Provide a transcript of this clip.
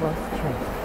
plus 3.